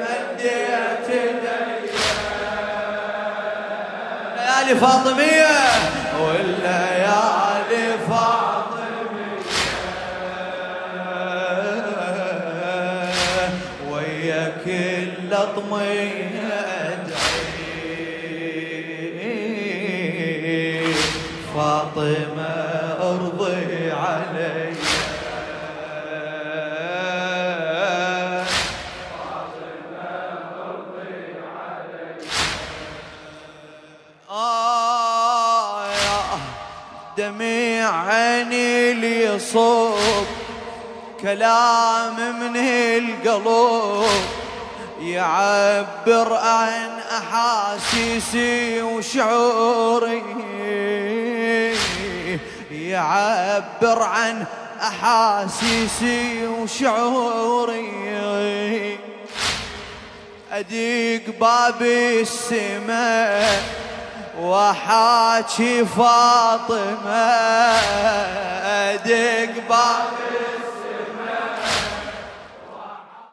مديت ليالي فاطمية والليالي فاطمية. ويا كل طمية أدعي فاطمة أرضي. دمع عيني لي صوب كلام من القلوب يعبر عن أحاسيسي وشعوري يعبر عن أحاسيسي وشعوري. أديق باب السماء وحاكي فاطمة ادق باب